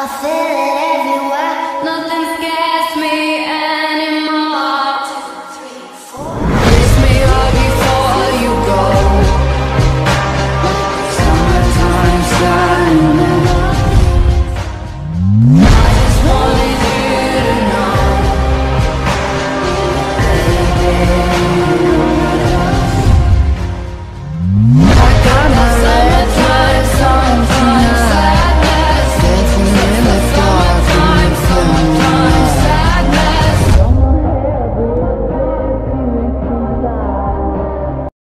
I feel it everywhere. Nothing